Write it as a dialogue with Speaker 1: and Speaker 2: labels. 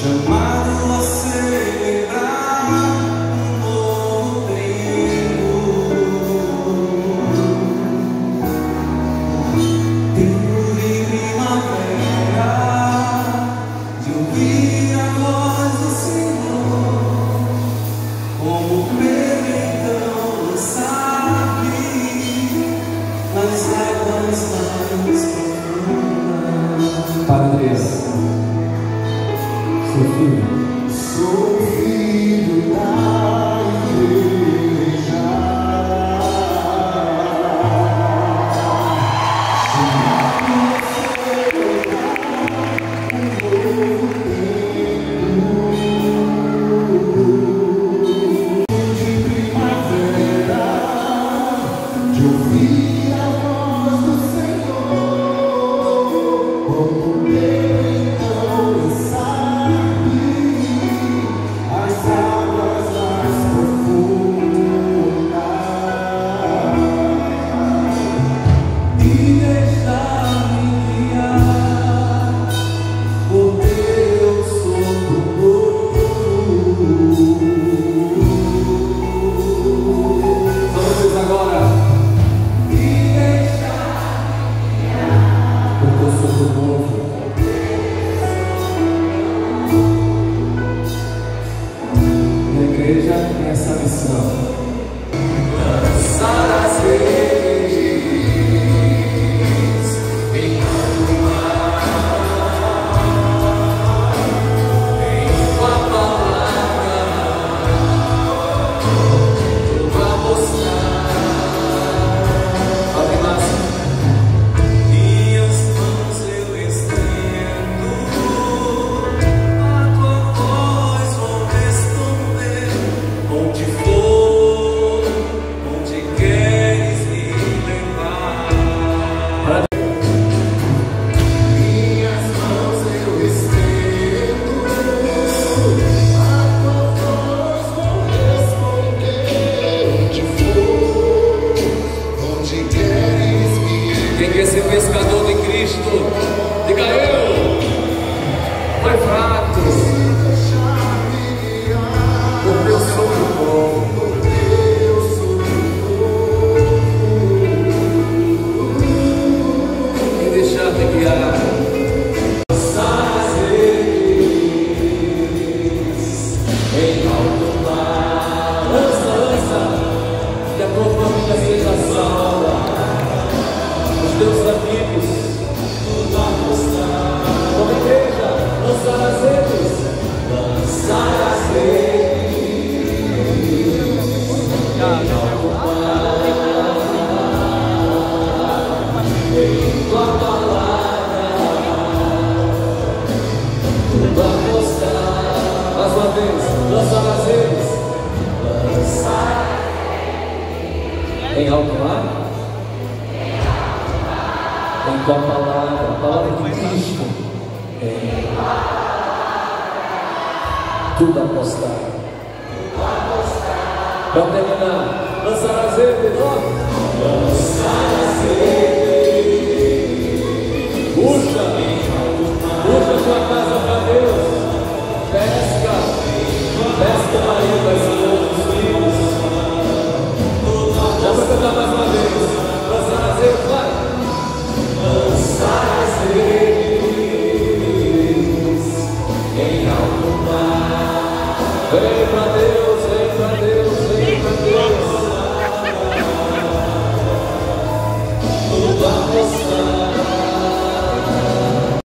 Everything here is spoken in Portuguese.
Speaker 1: Chamado a ser lembrado
Speaker 2: essa missão. Cristo. Diga eu, mais. Deus, lançar as redes. Lançar em alto mar? Em tua palavra, a palavra de Cristo. Em tudo apostar. Para terminar, lançar as redes, ó. Lançar as redes. Lucas